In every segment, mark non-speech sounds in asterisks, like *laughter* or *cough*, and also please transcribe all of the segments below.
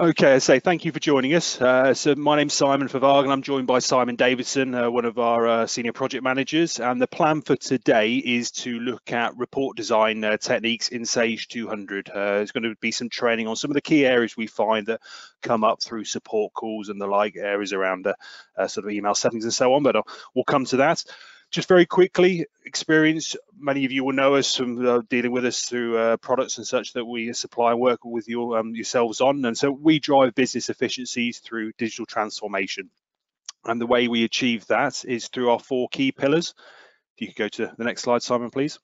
Okay, I say thank you for joining us. Uh, so my name's Simon Favarg and I'm joined by Simon Davidson, uh, one of our uh, senior project managers. And the plan for today is to look at report design uh, techniques in Sage 200. Uh, there's going to be some training on some of the key areas we find that come up through support calls and the like areas around uh, sort of email settings and so on, but we'll come to that just very quickly, Xperience, many of you will know us from uh, dealing with us through uh, products and such that we supply and work with your, um, yourselves on. And so we drive business efficiencies through digital transformation. And the way we achieve that is through our four key pillars. If you could go to the next slide, Simon, please.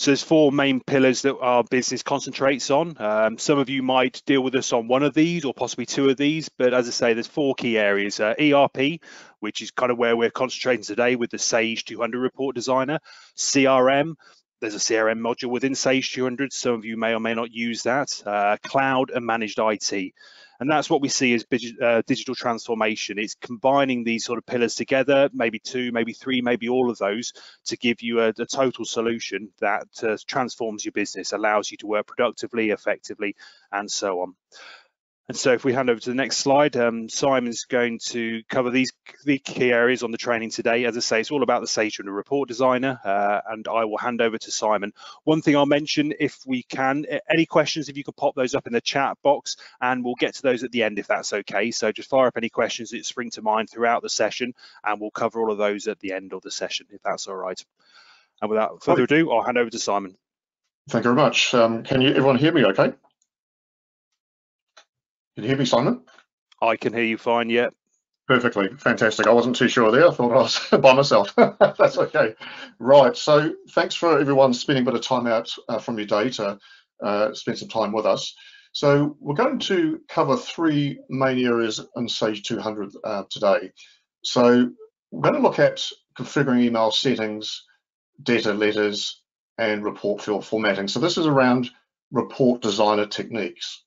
So there's four main pillars that our business concentrates on. Um, some of you might deal with us on one of these or possibly two of these, but as I say, there's four key areas. Uh, ERP, which is kind of where we're concentrating today with the Sage 200 Report Designer. CRM, there's a CRM module within Sage 200. Some of you may or may not use that. Uh, cloud and managed IT. And that's what we see as uh, digital transformation. It's combining these sort of pillars together, maybe two, maybe three, maybe all of those to give you a, a total solution that uh, transforms your business, allows you to work productively, effectively, and so on. And so if we hand over to the next slide, um, Simon's going to cover these the key areas on the training today. As I say, it's all about the Sage and the report designer, uh, and I will hand over to Simon. One thing I'll mention, if we can, any questions, if you could pop those up in the chat box, and we'll get to those at the end if that's okay. So just fire up any questions that spring to mind throughout the session, and we'll cover all of those at the end of the session, if that's all right. And without further ado, I'll hand over to Simon. Thank you very much. Um, can you everyone hear me okay? Can you hear me, Simon? I can hear you fine, yeah. Perfectly, fantastic. I wasn't too sure there. I thought I was *laughs* by myself. *laughs* That's okay. Right, so thanks for everyone spending a bit of time out uh, from your day to uh, spend some time with us. So we're going to cover three main areas in Sage 200 uh, today. So we're going to look at configuring email settings, debtor letters, and report field formatting. So this is around report designer techniques.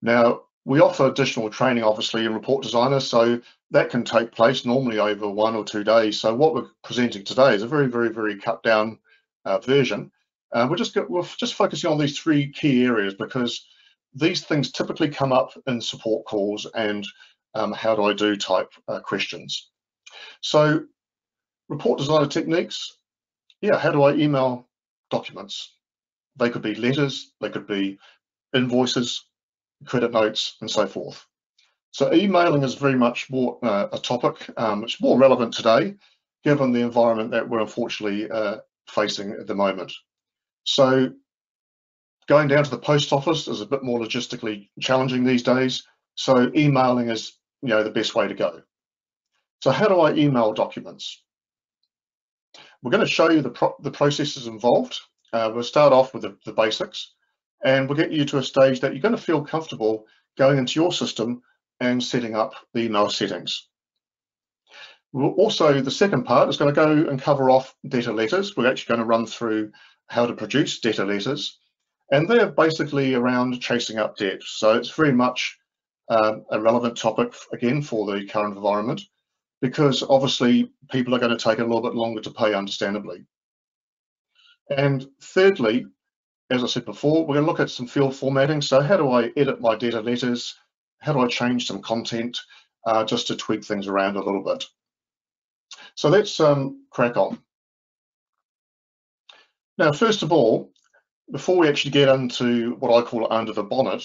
Now, we offer additional training, obviously, in Report Designer, so that can take place normally over one or two days. So what we're presenting today is a very, very, very cut down uh, version. Uh, we're just we're just focusing on these three key areas because these things typically come up in support calls and um, how do I do type uh, questions. So report designer techniques, yeah, how do I email documents? They could be letters, they could be invoices, credit notes, and so forth. So emailing is very much more uh, a topic. Um, it's more relevant today, given the environment that we're unfortunately uh, facing at the moment. So going down to the post office is a bit more logistically challenging these days. So emailing is you know the best way to go. So how do I email documents? We're going to show you the, pro the processes involved. Uh, we'll start off with the, the basics and we'll get you to a stage that you're going to feel comfortable going into your system and setting up the email settings. We'll also, the second part is going to go and cover off debtor letters. We're actually going to run through how to produce debtor letters. And they're basically around chasing up debt. So it's very much um, a relevant topic, again, for the current environment, because obviously people are going to take a little bit longer to pay, understandably. And thirdly, as I said before, we're going to look at some field formatting. So how do I edit my debtor letters? How do I change some content uh, just to tweak things around a little bit? So let's um, crack on. Now, first of all, before we actually get into what I call under the bonnet,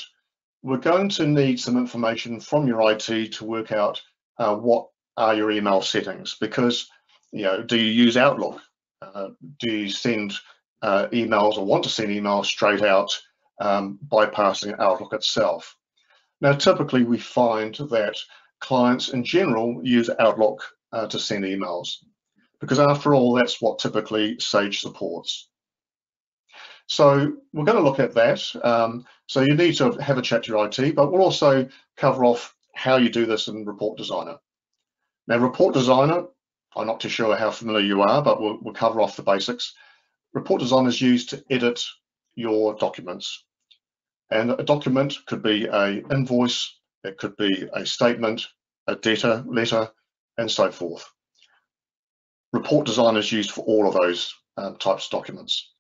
we're going to need some information from your IT to work out uh, what are your email settings because, you know, do you use Outlook? Uh, do you send uh, emails or want to send emails straight out, um, bypassing Outlook itself. Now, typically we find that clients in general use Outlook uh, to send emails because after all, that's what typically Sage supports. So we're going to look at that. Um, so you need to have a chat to your IT, but we'll also cover off how you do this in Report Designer. Now, Report Designer, I'm not too sure how familiar you are, but we'll, we'll cover off the basics. Report design is used to edit your documents. And a document could be a invoice, it could be a statement, a debtor letter, and so forth. Report design is used for all of those um, types of documents.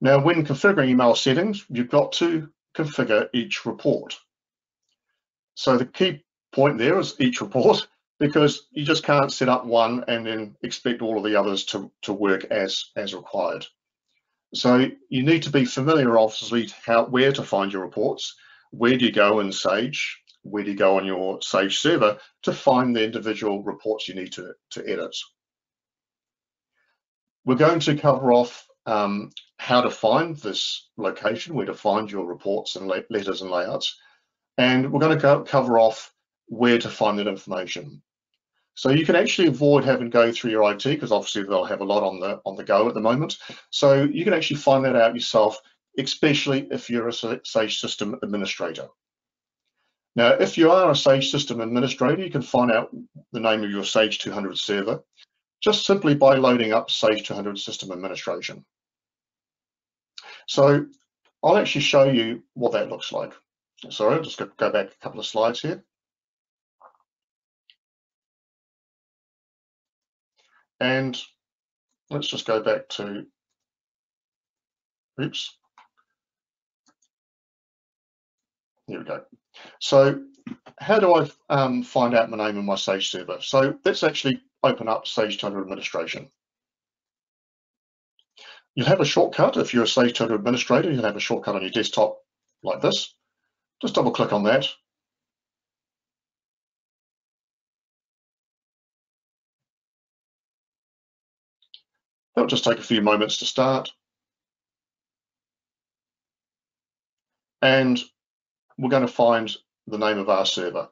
Now, when configuring email settings, you've got to configure each report. So the key point there is each report because you just can't set up one and then expect all of the others to, to work as, as required. So you need to be familiar, obviously, how where to find your reports. Where do you go in Sage? Where do you go on your Sage server to find the individual reports you need to, to edit? We're going to cover off um, how to find this location, where to find your reports and letters and layouts. And we're going to cover off where to find that information. So you can actually avoid having to go through your IT because obviously they'll have a lot on the on the go at the moment. So you can actually find that out yourself, especially if you're a Sage system administrator. Now, if you are a Sage system administrator, you can find out the name of your Sage 200 server just simply by loading up Sage 200 system administration. So I'll actually show you what that looks like. Sorry, I'll just go back a couple of slides here. And let's just go back to, oops. Here we go. So how do I um, find out my name in my Sage server? So let's actually open up Sage 200 administration. You'll have a shortcut if you're a Sage 200 administrator, you'll have a shortcut on your desktop like this. Just double click on that. That'll just take a few moments to start. And we're going to find the name of our server.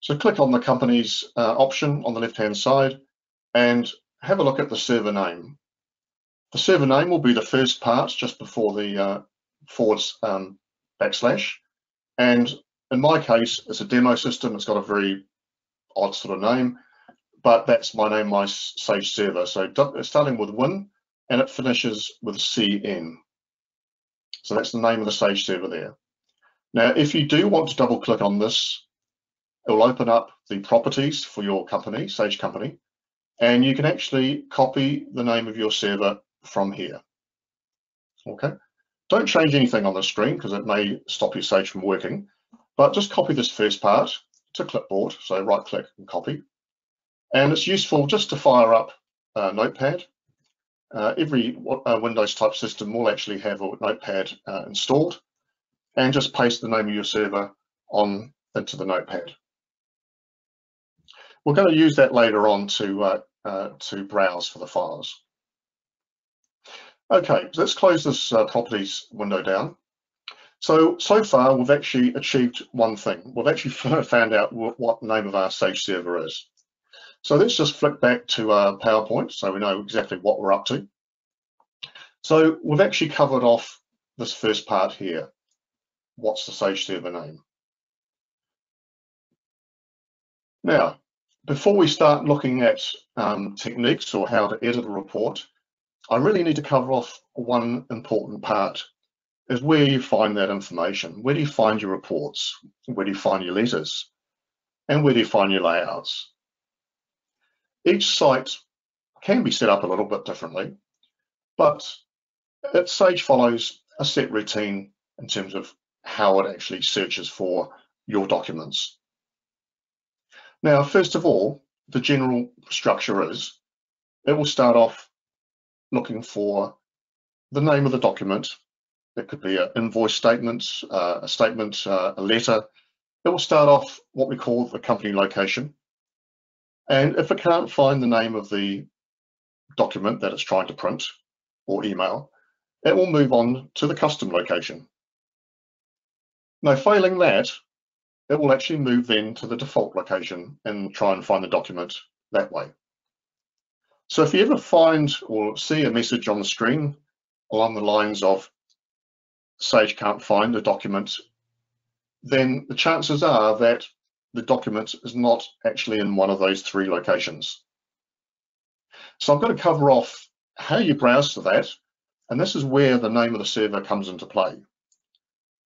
So click on the company's uh, option on the left-hand side and have a look at the server name. The server name will be the first part just before the uh, forwards um, backslash. And in my case, it's a demo system. It's got a very odd sort of name, but that's my name, my Sage server. So starting with Win and it finishes with CN. So that's the name of the Sage server there. Now, if you do want to double click on this, it will open up the properties for your company, Sage company, and you can actually copy the name of your server from here. Okay, don't change anything on the screen because it may stop your Sage from working, but just copy this first part to clipboard. So right click and copy. And it's useful just to fire up a Notepad. Uh, every uh, Windows type system will actually have a Notepad uh, installed and just paste the name of your server on into the Notepad. We're going to use that later on to, uh, uh, to browse for the files. Okay, let's close this uh, properties window down. So, so far we've actually achieved one thing. We've actually *laughs* found out what name of our Sage server is. So let's just flick back to our PowerPoint so we know exactly what we're up to. So we've actually covered off this first part here. What's the Sage server name? Now, before we start looking at um, techniques or how to edit a report, I really need to cover off one important part is where you find that information. Where do you find your reports? Where do you find your letters? And where do you find your layouts? Each site can be set up a little bit differently, but it Sage follows a set routine in terms of how it actually searches for your documents. Now, first of all, the general structure is it will start off looking for the name of the document. It could be an invoice statement, uh, a statement, uh, a letter. It will start off what we call the company location. And if it can't find the name of the document that it's trying to print or email, it will move on to the custom location. Now, failing that, it will actually move then to the default location and try and find the document that way. So if you ever find or see a message on the screen along the lines of Sage can't find the document, then the chances are that the document is not actually in one of those three locations. So I'm going to cover off how you browse to that, and this is where the name of the server comes into play.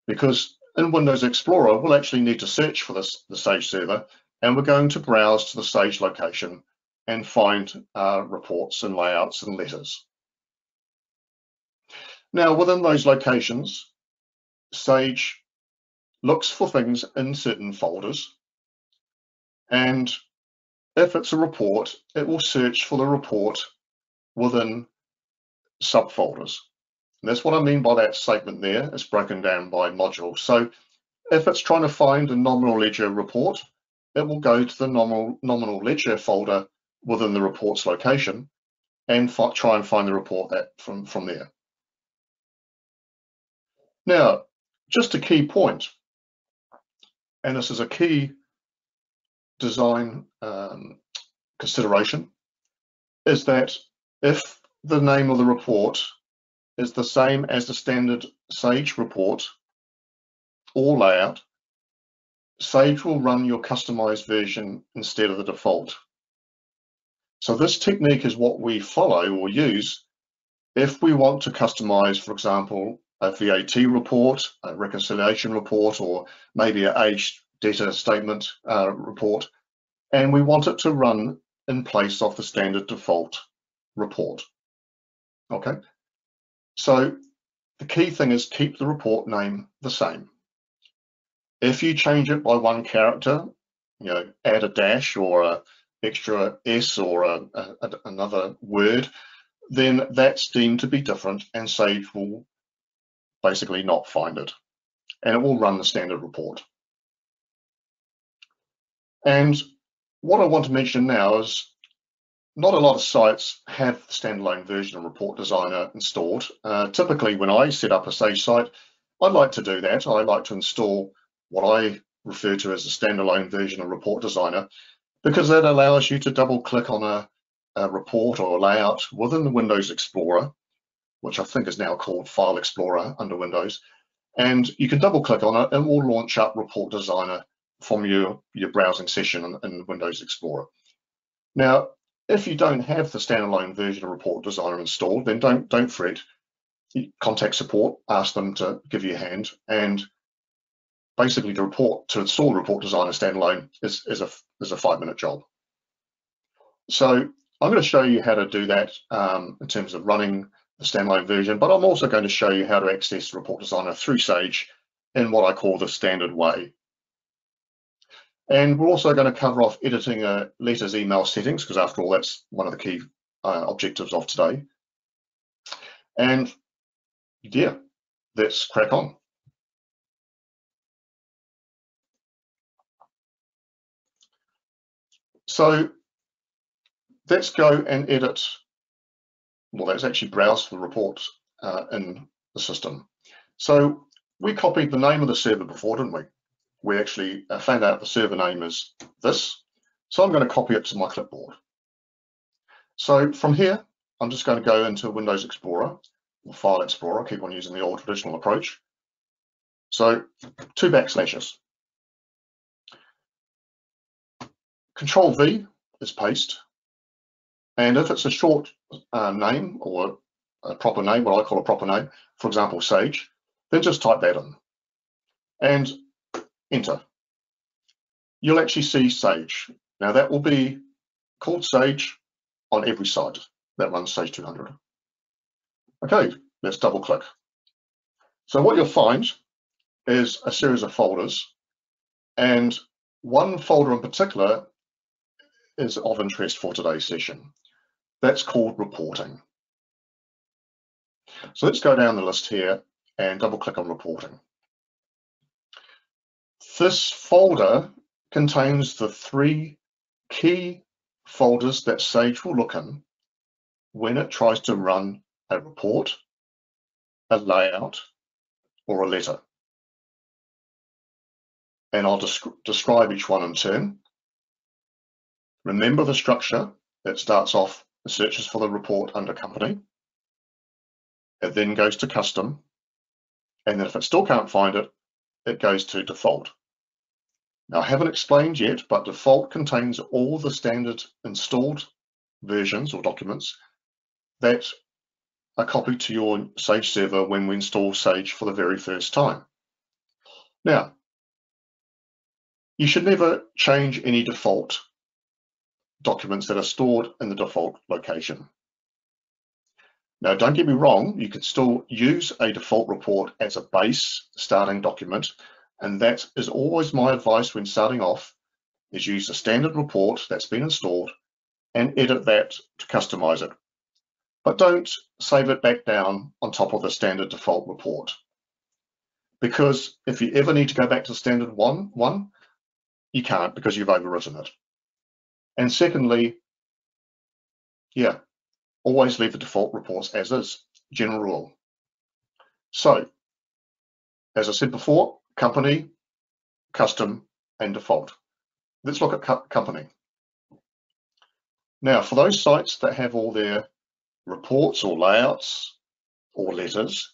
Because in Windows Explorer, we'll actually need to search for this, the Sage server, and we're going to browse to the Sage location and find uh, reports and layouts and letters. Now, within those locations, Sage looks for things in certain folders. And if it's a report, it will search for the report within subfolders. And that's what I mean by that statement there. It's broken down by module. So if it's trying to find a nominal ledger report, it will go to the nominal, nominal ledger folder within the report's location and try and find the report that from, from there. Now, just a key point, and this is a key design um, consideration, is that if the name of the report is the same as the standard Sage report or layout, Sage will run your customized version instead of the default. So this technique is what we follow or use if we want to customize, for example, a VAT report, a reconciliation report, or maybe a data statement uh, report, and we want it to run in place of the standard default report. Okay, so the key thing is keep the report name the same. If you change it by one character, you know, add a dash or a extra S or a, a, another word, then that's deemed to be different and Sage will basically not find it. And it will run the standard report. And what I want to mention now is not a lot of sites have the standalone version of Report Designer installed. Uh, typically, when I set up a Sage site, I like to do that. I like to install what I refer to as a standalone version of Report Designer because that allows you to double click on a, a report or a layout within the Windows Explorer which I think is now called File Explorer under Windows. And you can double click on it and it will launch up Report Designer from your, your browsing session in, in Windows Explorer. Now, if you don't have the standalone version of Report Designer installed, then don't, don't fret. Contact support, ask them to give you a hand. And basically to report to install Report Designer standalone is, is, a, is a five minute job. So I'm going to show you how to do that um, in terms of running the standalone version, but I'm also going to show you how to access Report Designer through Sage in what I call the standard way. And we're also going to cover off editing a letters email settings, because after all, that's one of the key uh, objectives of today. And yeah, let's crack on. So let's go and edit well, that's actually browse for reports uh, in the system. So we copied the name of the server before, didn't we? We actually uh, found out the server name is this. So I'm going to copy it to my clipboard. So from here, I'm just going to go into Windows Explorer, or File Explorer, keep on using the old traditional approach. So two backslashes. Control V is paste. And if it's a short uh, name or a proper name, what I call a proper name, for example, Sage, then just type that in and enter. You'll actually see Sage. Now that will be called Sage on every site that runs Sage 200. Okay, let's double click. So what you'll find is a series of folders and one folder in particular is of interest for today's session. That's called reporting. So let's go down the list here and double click on reporting. This folder contains the three key folders that Sage will look in when it tries to run a report, a layout, or a letter. And I'll desc describe each one in turn. Remember the structure that starts off it searches for the report under company. It then goes to custom. And then if it still can't find it, it goes to default. Now, I haven't explained yet, but default contains all the standard installed versions or documents that are copied to your Sage server when we install Sage for the very first time. Now, you should never change any default documents that are stored in the default location. Now, don't get me wrong, you can still use a default report as a base starting document, and that is always my advice when starting off, is use a standard report that's been installed and edit that to customize it. But don't save it back down on top of the standard default report. Because if you ever need to go back to standard one, one, you can't because you've overwritten it. And secondly, yeah, always leave the default reports as is, general rule. So, as I said before, company, custom, and default. Let's look at co company. Now, for those sites that have all their reports or layouts or letters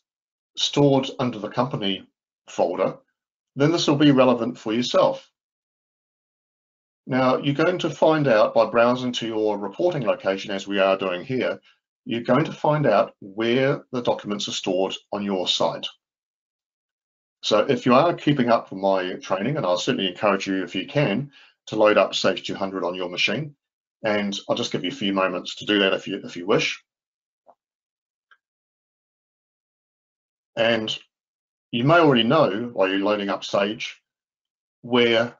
stored under the company folder, then this will be relevant for yourself. Now, you're going to find out by browsing to your reporting location, as we are doing here, you're going to find out where the documents are stored on your site. So if you are keeping up with my training, and I'll certainly encourage you if you can, to load up Sage 200 on your machine. And I'll just give you a few moments to do that if you, if you wish. And you may already know while you're loading up Sage where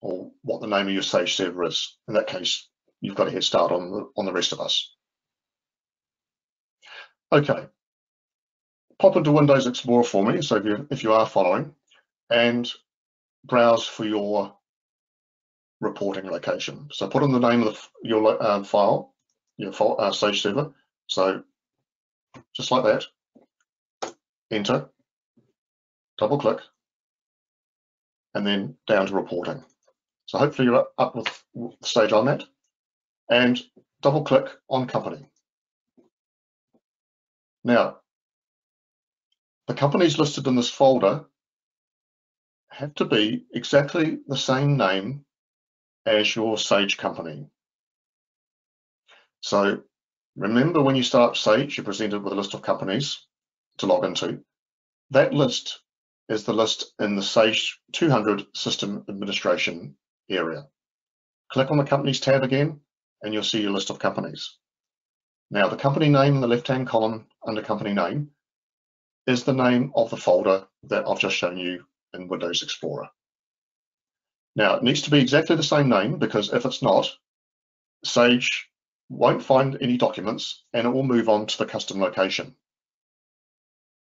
or what the name of your Sage server is. In that case, you've got a head start on the, on the rest of us. Okay, pop into Windows Explorer for me, so if you, if you are following, and browse for your reporting location. So put in the name of the, your uh, file, your uh, Sage server. So just like that, enter, double click, and then down to reporting. So hopefully you're up with Sage on that, and double click on company. Now, the companies listed in this folder have to be exactly the same name as your Sage company. So remember when you start Sage, you're presented with a list of companies to log into. That list is the list in the Sage 200 System Administration area. Click on the Companies tab again, and you'll see your list of companies. Now, the company name in the left-hand column under Company Name is the name of the folder that I've just shown you in Windows Explorer. Now, it needs to be exactly the same name because if it's not, Sage won't find any documents and it will move on to the custom location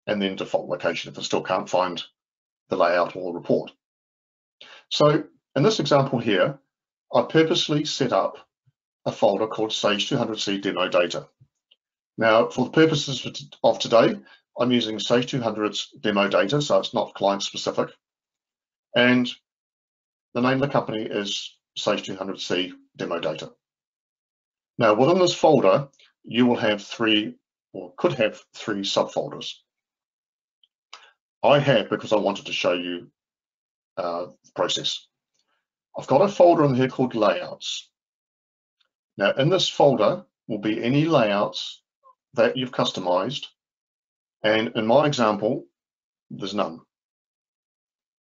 and then default location if it still can't find the layout or the report. So in this example here, I purposely set up a folder called Sage 200C Demo Data. Now, for the purposes of today, I'm using Sage 200's demo data, so it's not client specific. And the name of the company is Sage 200C demo data. Now, within this folder, you will have three, or could have three subfolders. I have because I wanted to show you uh, the process. I've got a folder in here called layouts. Now, in this folder will be any layouts that you've customized and in my example, there's none.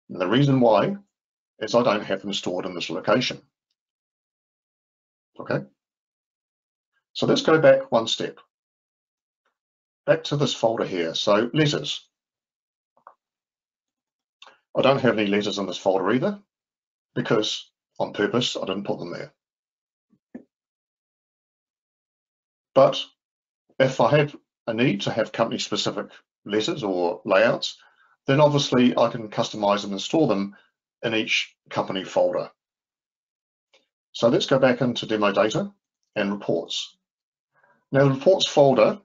And the reason why is I don't have them stored in this location. Okay. So let's go back one step. Back to this folder here. So letters. I don't have any letters in this folder either because on purpose I didn't put them there. But if I have a need to have company specific letters or layouts, then obviously I can customize them and store them in each company folder. So let's go back into demo data and reports. Now the reports folder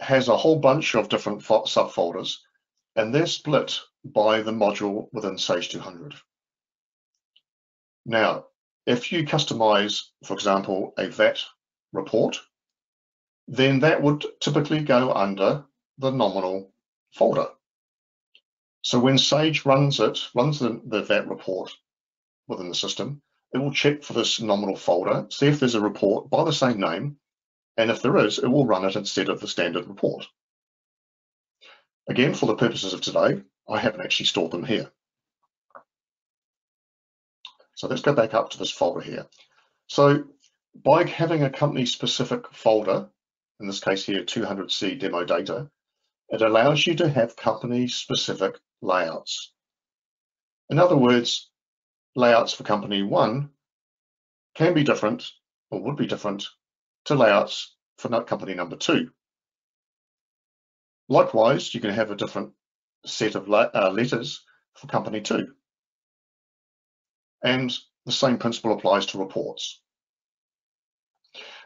has a whole bunch of different subfolders and they're split by the module within Sage 200. Now, if you customize, for example, a VAT report, then that would typically go under the nominal folder. So when Sage runs it, runs the, the VAT report within the system, it will check for this nominal folder, see if there's a report by the same name, and if there is, it will run it instead of the standard report. Again, for the purposes of today, I haven't actually stored them here. So let's go back up to this folder here. So by having a company specific folder in this case here 200C demo data, it allows you to have company specific layouts. In other words, layouts for company one can be different or would be different to layouts for company number two. Likewise, you can have a different set of uh, letters for company two. And the same principle applies to reports.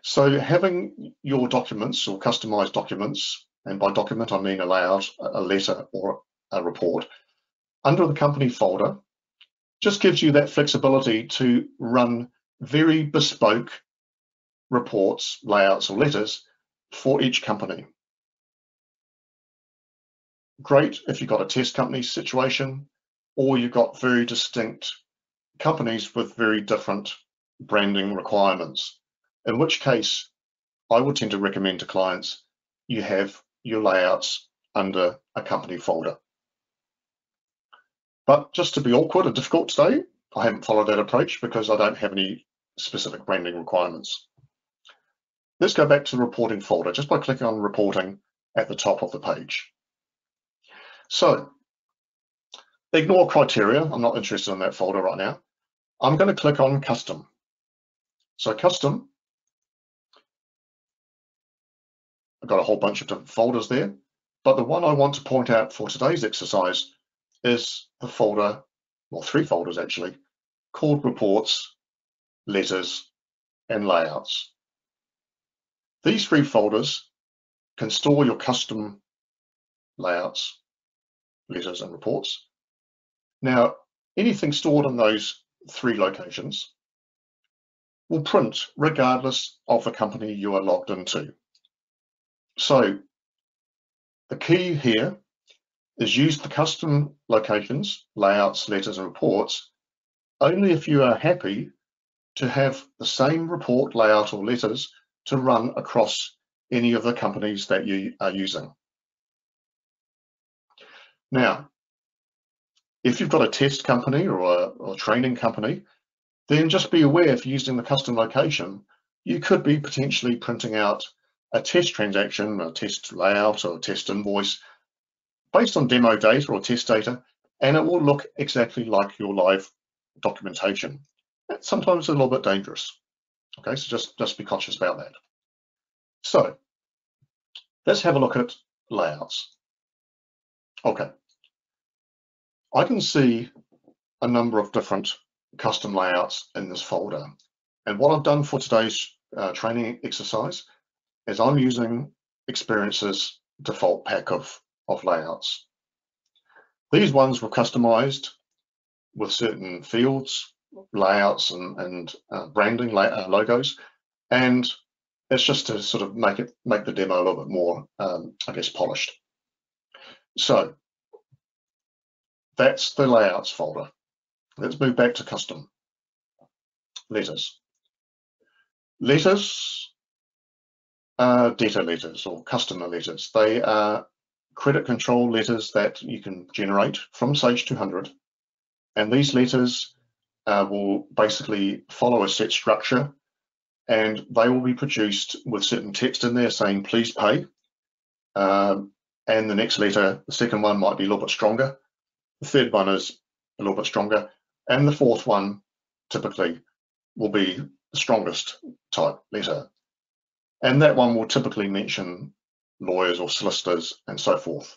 So having your documents or customized documents, and by document I mean a layout, a letter or a report, under the company folder, just gives you that flexibility to run very bespoke reports, layouts or letters for each company. Great if you've got a test company situation or you've got very distinct companies with very different branding requirements, in which case I would tend to recommend to clients you have your layouts under a company folder. But just to be awkward and difficult today, I haven't followed that approach because I don't have any specific branding requirements. Let's go back to the reporting folder just by clicking on reporting at the top of the page. So ignore criteria. I'm not interested in that folder right now. I'm going to click on custom. So custom, I've got a whole bunch of different folders there, but the one I want to point out for today's exercise is the folder, well, three folders actually, called reports, letters, and layouts. These three folders can store your custom layouts, letters, and reports. Now, anything stored in those three locations will print regardless of the company you are logged into. So the key here is use the custom locations, layouts, letters, and reports only if you are happy to have the same report, layout, or letters to run across any of the companies that you are using. Now, if you've got a test company or a, or training company, then just be aware if using the custom location, you could be potentially printing out a test transaction, a test layout or a test invoice based on demo data or test data, and it will look exactly like your live documentation. It's sometimes a little bit dangerous. Okay, so just, just be conscious about that. So let's have a look at layouts. Okay, I can see a number of different custom layouts in this folder. And what I've done for today's uh, training exercise is I'm using Xperience's default pack of, of layouts. These ones were customized with certain fields, layouts and, and uh, branding uh, logos. And it's just to sort of make it make the demo a little bit more, um, I guess, polished. So that's the layouts folder. Let's move back to custom. Letters. Letters are debtor letters or customer letters. They are credit control letters that you can generate from Sage 200. And these letters uh, will basically follow a set structure and they will be produced with certain text in there saying, please pay. Um, and the next letter, the second one might be a little bit stronger. The third one is a little bit stronger. And the fourth one typically will be the strongest type letter. And that one will typically mention lawyers or solicitors and so forth.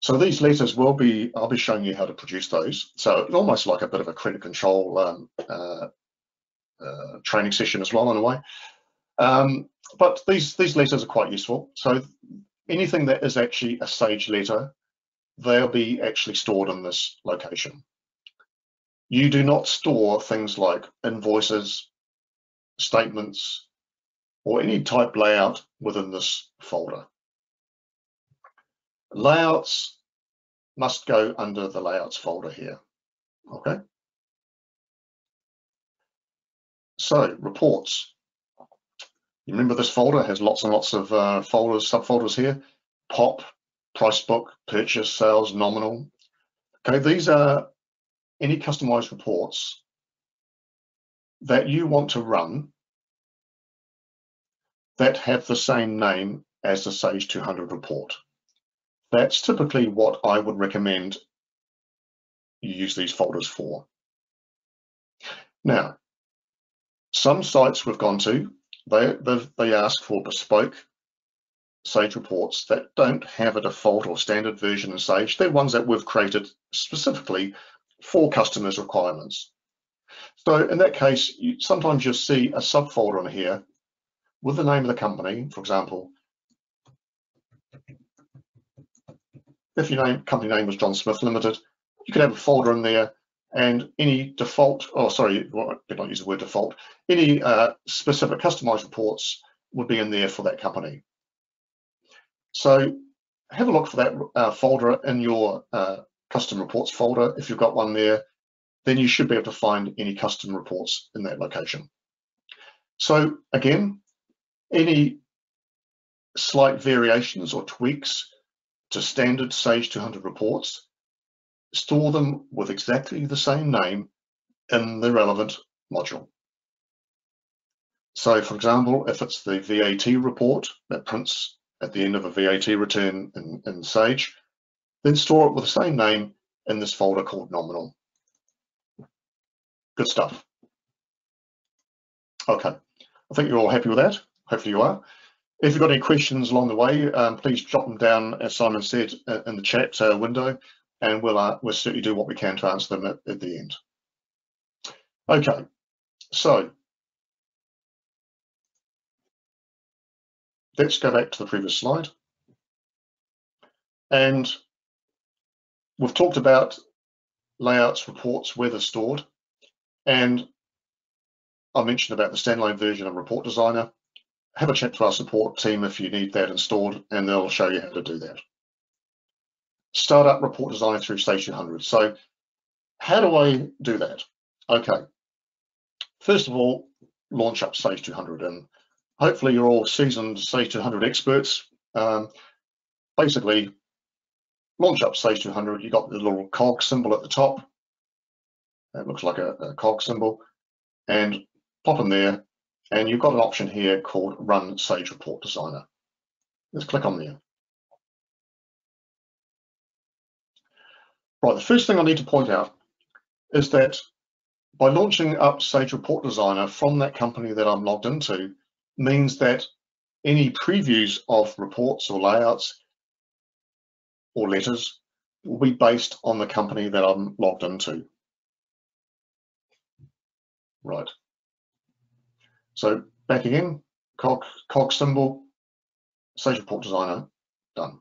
So these letters will be, I'll be showing you how to produce those. So it's almost like a bit of a credit control um, uh, uh, training session as well in a way. Um, but these, these letters are quite useful. So anything that is actually a Sage letter, they'll be actually stored in this location. You do not store things like invoices, statements, or any type layout within this folder. Layouts must go under the layouts folder here, okay? So reports. You remember this folder has lots and lots of uh, folders, subfolders here. POP, price book, purchase, sales, nominal. Okay, these are any customized reports that you want to run that have the same name as the Sage 200 report. That's typically what I would recommend you use these folders for. Now, some sites we've gone to, they, they ask for bespoke Sage reports that don't have a default or standard version of Sage. They're ones that we've created specifically for customers' requirements. So in that case, you, sometimes you'll see a subfolder on here with the name of the company, for example. If your name, company name was John Smith Limited, you could have a folder in there and any default, oh sorry, well, I did not use the word default, any uh, specific customized reports would be in there for that company. So have a look for that uh, folder in your uh, custom reports folder. If you've got one there, then you should be able to find any custom reports in that location. So again, any slight variations or tweaks to standard Sage 200 reports, store them with exactly the same name in the relevant module. So for example, if it's the VAT report that prints at the end of a VAT return in, in Sage, then store it with the same name in this folder called nominal. Good stuff. Okay, I think you're all happy with that. Hopefully you are. If you've got any questions along the way, um, please drop them down, as Simon said, uh, in the chat uh, window, and we'll, uh, we'll certainly do what we can to answer them at, at the end. Okay, so let's go back to the previous slide. And we've talked about layouts, reports, where they're stored. And I mentioned about the standalone version of Report Designer. Have a chat to our support team if you need that installed, and they'll show you how to do that. Start up Report Designer through Sage 200. So how do I do that? Okay. First of all, launch up Sage 200 and hopefully you're all seasoned Sage 200 experts. Um, basically, launch up Sage 200, you've got the little cog symbol at the top. That looks like a, a cog symbol. And pop in there, and you've got an option here called Run Sage Report Designer. Let's click on there. Right, the first thing I need to point out is that by launching up Sage Report Designer from that company that I'm logged into, means that any previews of reports or layouts or letters will be based on the company that I'm logged into. Right. So back again, cog, symbol, Sage Report Designer, done.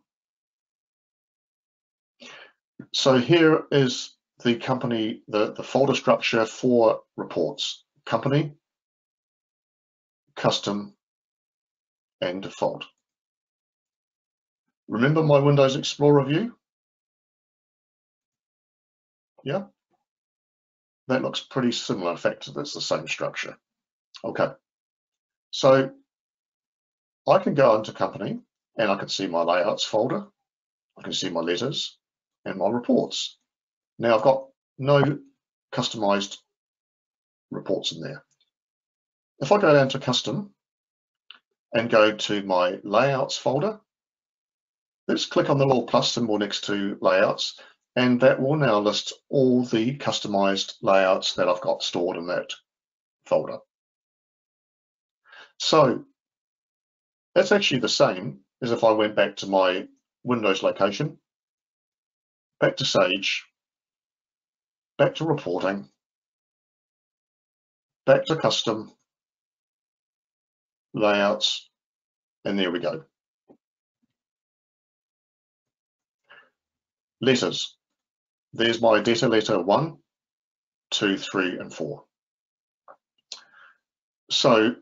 So here is the company, the, the folder structure for reports. Company, custom, and default. Remember my Windows Explorer view? Yeah, that looks pretty similar. In fact, that's the same structure. Okay, so I can go into company and I can see my layouts folder. I can see my letters and my reports. Now I've got no customized reports in there. If I go down to custom and go to my layouts folder, let's click on the little plus symbol next to layouts and that will now list all the customized layouts that I've got stored in that folder. So that's actually the same as if I went back to my Windows location, back to Sage, back to reporting, back to custom, layouts, and there we go. Letters. There's my debtor letter one, two, three, and four. So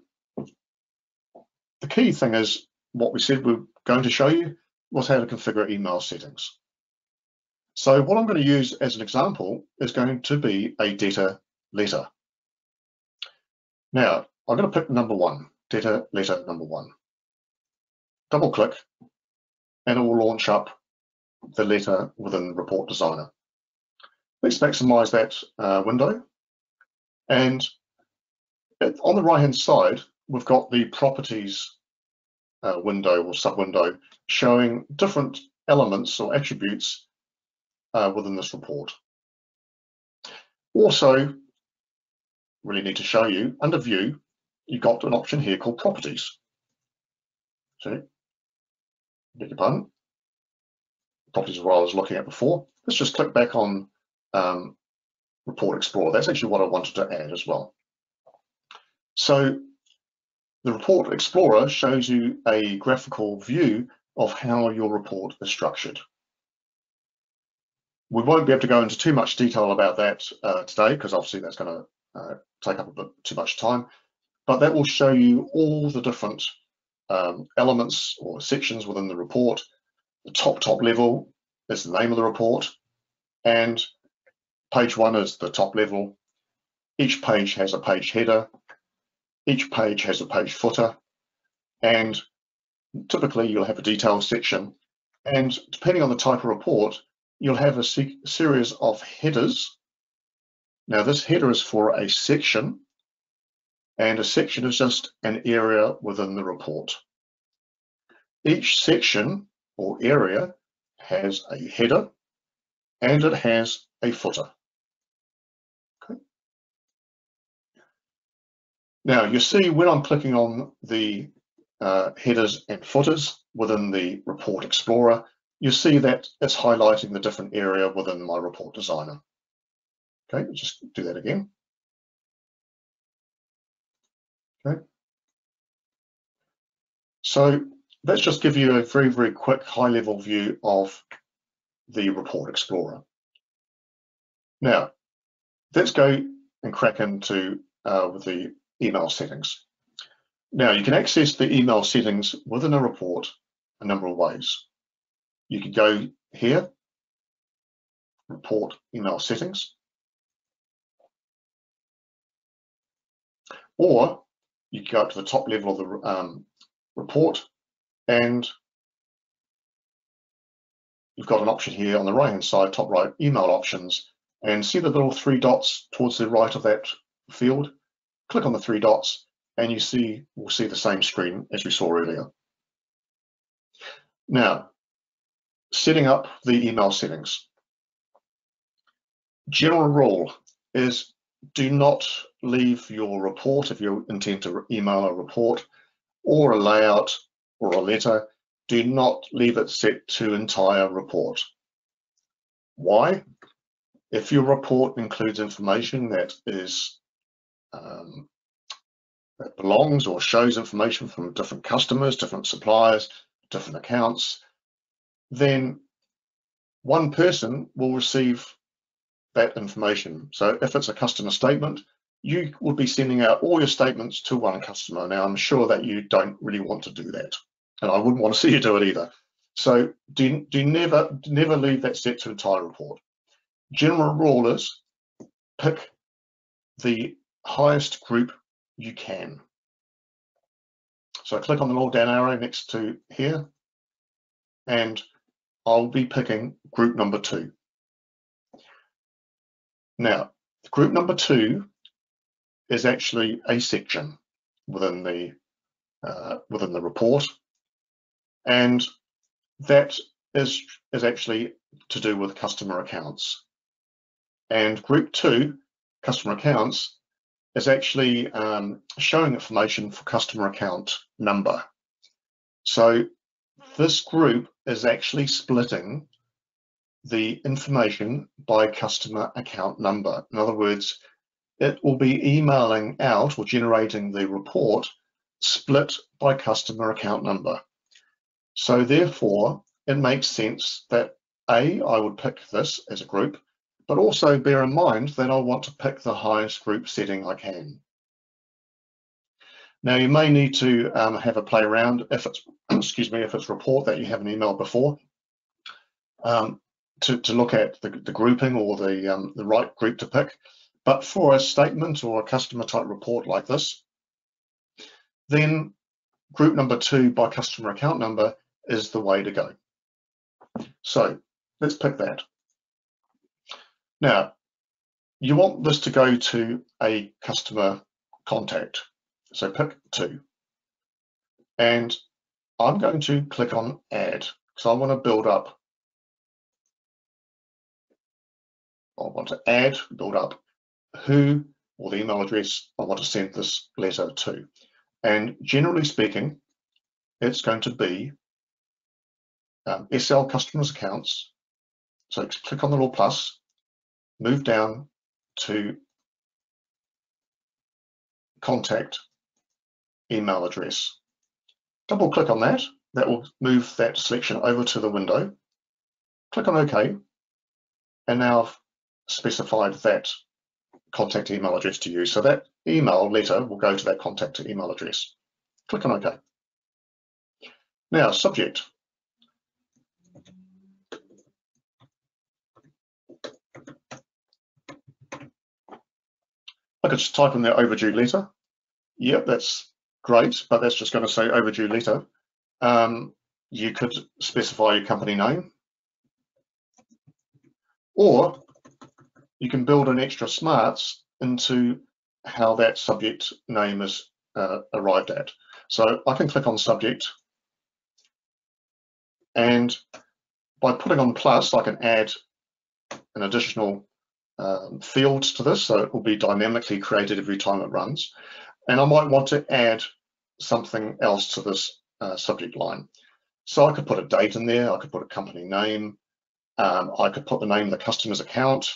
the key thing is what we said we we're going to show you was how to configure email settings. So what I'm going to use as an example is going to be a debtor letter. Now, I'm going to pick number one debtor letter number one. Double click and it will launch up the letter within Report Designer. Let's maximize that uh, window. And on the right hand side, we've got the properties uh, window or sub-window showing different elements or attributes uh, within this report. Also, really need to show you, under view, you've got an option here called properties. So, beg your pardon, properties is what I was looking at before. Let's just click back on um, Report Explorer. That's actually what I wanted to add as well. So the Report Explorer shows you a graphical view of how your report is structured. We won't be able to go into too much detail about that uh, today because obviously that's going to uh, take up a bit too much time, but that will show you all the different um, elements or sections within the report. The top, top level is the name of the report and page one is the top level. Each page has a page header. Each page has a page footer and typically you'll have a detail section and depending on the type of report you'll have a se series of headers. Now this header is for a section and a section is just an area within the report. Each section or area has a header and it has a footer. Now you see when I'm clicking on the uh, headers and footers within the Report Explorer, you see that it's highlighting the different area within my report designer. Okay, just do that again. Okay. So let's just give you a very, very quick high level view of the Report Explorer. Now, let's go and crack into uh, the email settings. Now, you can access the email settings within a report a number of ways. You can go here, report email settings, or you can go up to the top level of the um, report and you've got an option here on the right hand side, top right, email options, and see the little three dots towards the right of that field. Click on the three dots and you see, we'll see the same screen as we saw earlier. Now, setting up the email settings. General rule is do not leave your report if you intend to email a report or a layout or a letter, do not leave it set to entire report. Why? If your report includes information that is um, that belongs or shows information from different customers, different suppliers, different accounts, then one person will receive that information. So if it's a customer statement, you would be sending out all your statements to one customer. Now, I'm sure that you don't really want to do that, and I wouldn't want to see you do it either. So do, do never, never leave that set to entire report. General rule is pick the highest group you can. So click on the little down arrow next to here, and I'll be picking group number two. Now, group number two is actually a section within the uh, within the report, and that is is actually to do with customer accounts. And group two, customer accounts, is actually um, showing information for customer account number. So this group is actually splitting the information by customer account number. In other words, it will be emailing out or generating the report split by customer account number. So therefore, it makes sense that A, I would pick this as a group, but also bear in mind that I want to pick the highest group setting I can. Now you may need to um, have a play around if it's, *clears throat* excuse me, if it's report that you haven't emailed before, um, to, to look at the, the grouping or the, um, the right group to pick. But for a statement or a customer type report like this, then group number two by customer account number is the way to go. So let's pick that. Now, you want this to go to a customer contact. So pick two. And I'm going to click on add because I want to build up. I want to add, build up who or the email address I want to send this letter to. And generally speaking, it's going to be um, SL customers accounts. So click on the little plus, move down to contact email address. Double click on that. That will move that selection over to the window. Click on OK. And now I've specified that contact email address to use. So that email letter will go to that contact email address. Click on OK. Now, subject. I could just type in there overdue letter. Yep, that's great, but that's just going to say overdue letter. Um, you could specify your company name. Or you can build an extra smarts into how that subject name is uh, arrived at. So I can click on subject and by putting on plus, I can add an additional um, fields to this, so it will be dynamically created every time it runs. And I might want to add something else to this uh, subject line. So I could put a date in there, I could put a company name, um, I could put the name of the customer's account.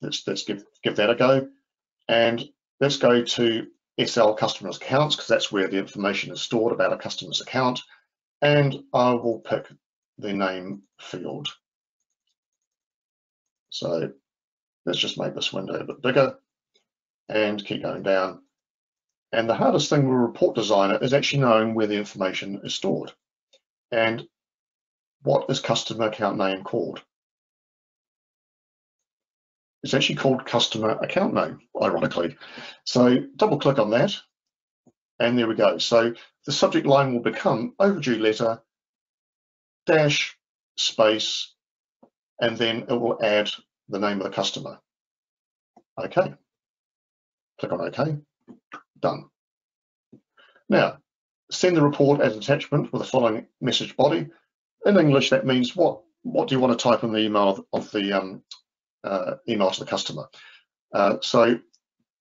Let's, let's give, give that a go. And let's go to SL customers accounts because that's where the information is stored about a customer's account. And I will pick the name field. So let's just make this window a bit bigger and keep going down. And the hardest thing with a report designer is actually knowing where the information is stored. And what is customer account name called? It's actually called customer account name, ironically. So double click on that and there we go. So the subject line will become overdue letter dash space and then it will add the name of the customer. Okay. Click on OK. Done. Now, send the report as attachment with the following message body. In English, that means what what do you want to type in the email of, of the um, uh, email to the customer? Uh, so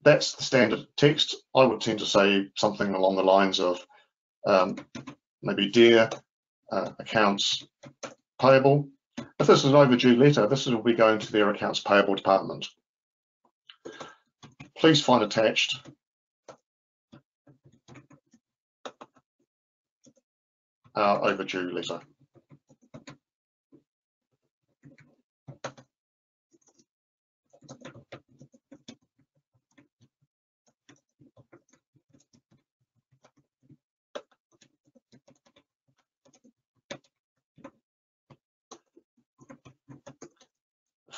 that's the standard text. I would tend to say something along the lines of um, maybe dear uh, accounts payable. If this is an overdue letter, this will be going to their accounts payable department. Please find attached our overdue letter.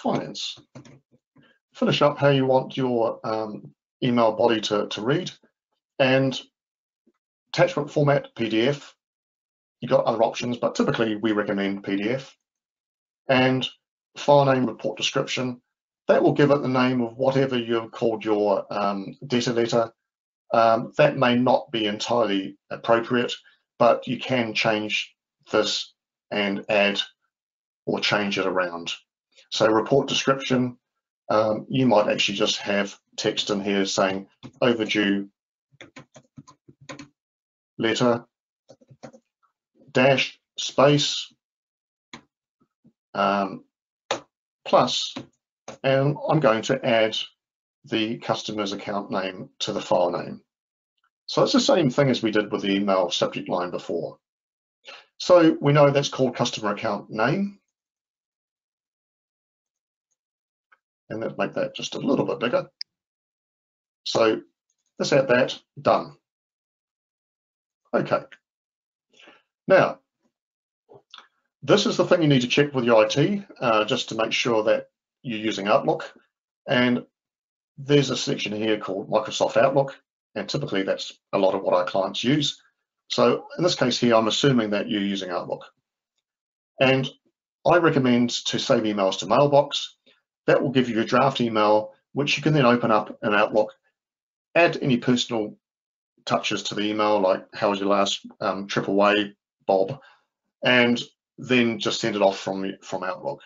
Finance. Finish up how you want your um, email body to, to read and attachment format PDF. You've got other options, but typically we recommend PDF. And file name report description. That will give it the name of whatever you've called your um, debtor letter. Um, that may not be entirely appropriate, but you can change this and add or change it around. So report description, um, you might actually just have text in here saying overdue letter dash space um, plus, and I'm going to add the customer's account name to the file name. So it's the same thing as we did with the email subject line before. So we know that's called customer account name. And let's make that just a little bit bigger. So let's add that, done. Okay. Now, this is the thing you need to check with your IT uh, just to make sure that you're using Outlook. And there's a section here called Microsoft Outlook, and typically that's a lot of what our clients use. So in this case here, I'm assuming that you're using Outlook. And I recommend to save emails to Mailbox that will give you a draft email, which you can then open up in Outlook, add any personal touches to the email, like how was your last um, trip away, Bob, and then just send it off from, from Outlook.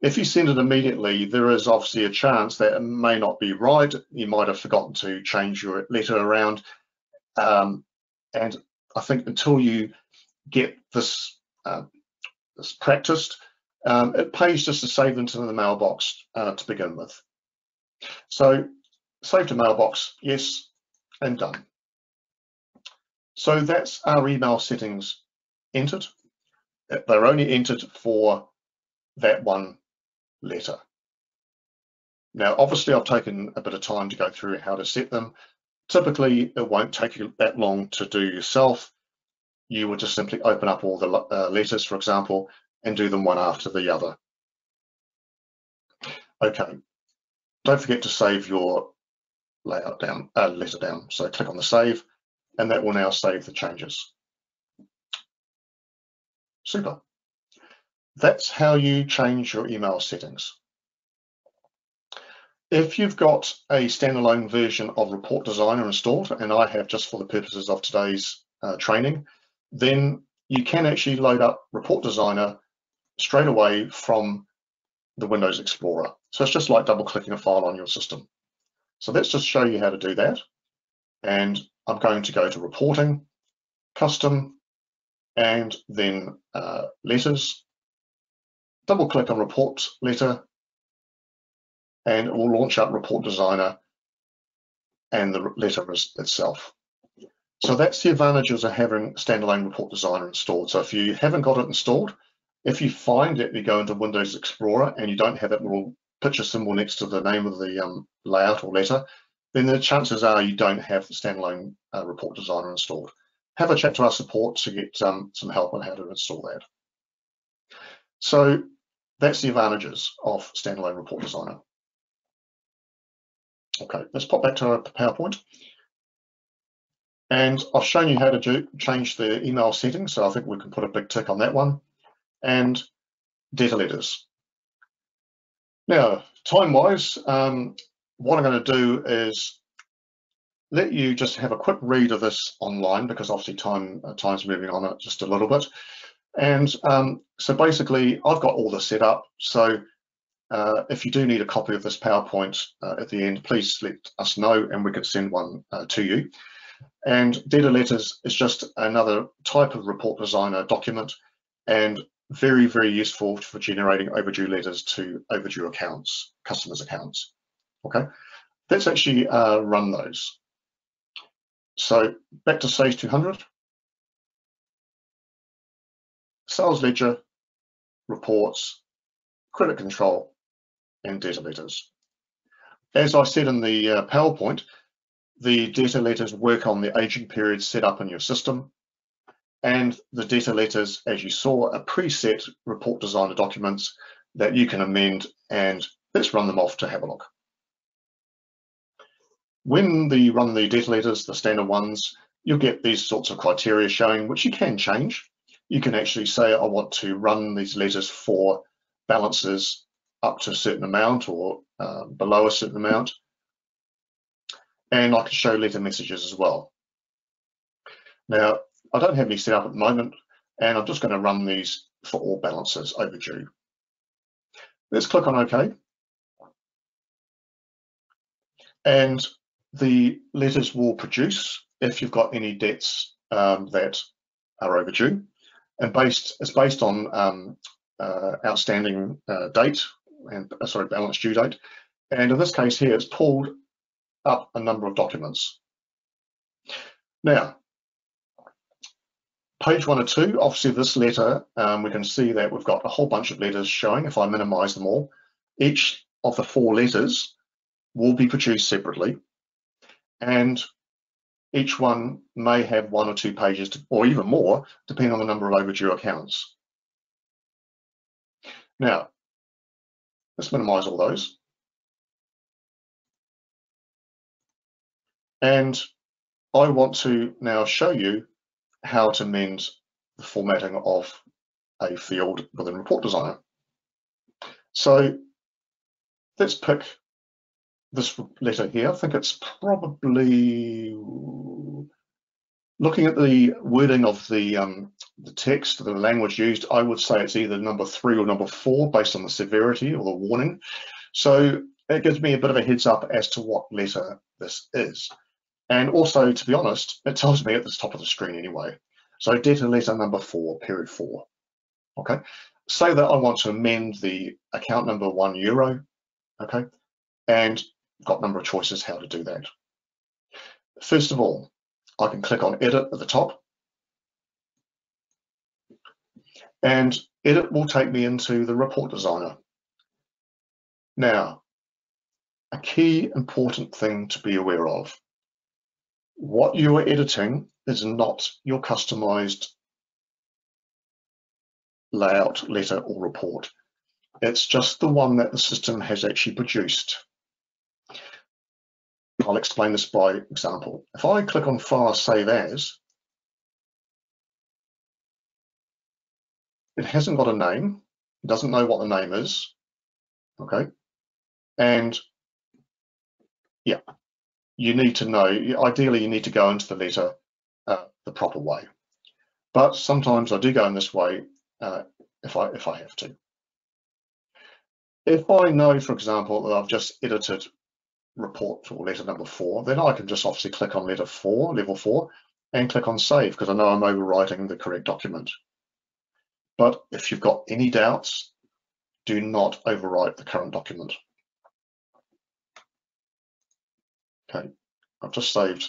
If you send it immediately, there is obviously a chance that it may not be right. You might have forgotten to change your letter around. Um, and I think until you get this, uh, this practiced, um, it pays just to save them to the mailbox uh, to begin with. So save to mailbox, yes, and done. So that's our email settings entered. They're only entered for that one letter. Now, obviously, I've taken a bit of time to go through how to set them. Typically, it won't take you that long to do yourself. You would just simply open up all the uh, letters, for example, and do them one after the other. Okay, don't forget to save your layout down, uh, letter down. So click on the save, and that will now save the changes. Super. That's how you change your email settings. If you've got a standalone version of Report Designer installed, and I have just for the purposes of today's uh, training, then you can actually load up Report Designer straight away from the Windows Explorer. So it's just like double clicking a file on your system. So let's just show you how to do that. And I'm going to go to reporting, custom, and then uh, letters. Double click on report letter, and it will launch up report designer and the letter itself. So that's the advantages of having standalone report designer installed. So if you haven't got it installed, if you find that you go into Windows Explorer and you don't have that little picture symbol next to the name of the um, layout or letter, then the chances are you don't have the standalone uh, report designer installed. Have a chat to our support to get um, some help on how to install that. So that's the advantages of standalone report designer. Okay, let's pop back to our PowerPoint. And I've shown you how to do, change the email settings, so I think we can put a big tick on that one. And debtor letters. Now, time-wise, um, what I'm going to do is let you just have a quick read of this online because obviously time uh, time's moving on it just a little bit. And um, so basically, I've got all this set up. So uh, if you do need a copy of this PowerPoint uh, at the end, please let us know and we can send one uh, to you. And debtor letters is just another type of report designer document. And very, very useful for generating overdue letters to overdue accounts, customers' accounts. Okay, let's actually uh, run those. So back to Sage 200. Sales ledger, reports, credit control, and debtor letters. As I said in the uh, PowerPoint, the debtor letters work on the aging period set up in your system and the debtor letters, as you saw, are preset report designer documents that you can amend and let's run them off to have a look. When the run the debtor letters, the standard ones, you'll get these sorts of criteria showing, which you can change. You can actually say, I want to run these letters for balances up to a certain amount or uh, below a certain amount. And I can show letter messages as well. Now, I don't have any set up at the moment, and I'm just going to run these for all balances overdue. Let's click on OK. And the letters will produce if you've got any debts um, that are overdue. And based it's based on um, uh, outstanding uh, date and uh, sorry balance due date. And in this case here, it's pulled up a number of documents. Now, Page one or two, obviously this letter, um, we can see that we've got a whole bunch of letters showing, if I minimize them all. Each of the four letters will be produced separately and each one may have one or two pages to, or even more, depending on the number of overdue accounts. Now, let's minimize all those. And I want to now show you how to mend the formatting of a field within Report Designer. So let's pick this letter here. I think it's probably Looking at the wording of the, um, the text, the language used, I would say it's either number three or number four based on the severity or the warning. So it gives me a bit of a heads up as to what letter this is. And also, to be honest, it tells me at the top of the screen anyway. So debtor letter number four, period four. Okay, say that I want to amend the account number one euro. Okay, and got a number of choices how to do that. First of all, I can click on edit at the top and edit will take me into the report designer. Now, a key important thing to be aware of. What you are editing is not your customized layout, letter or report. It's just the one that the system has actually produced. I'll explain this by example. If I click on File Save As, it hasn't got a name, it doesn't know what the name is, okay? And yeah, you need to know, ideally you need to go into the letter uh, the proper way. But sometimes I do go in this way uh, if I if I have to. If I know, for example, that I've just edited report or letter number four, then I can just obviously click on letter four, level four, and click on save because I know I'm overwriting the correct document. But if you've got any doubts, do not overwrite the current document. Okay, I've just saved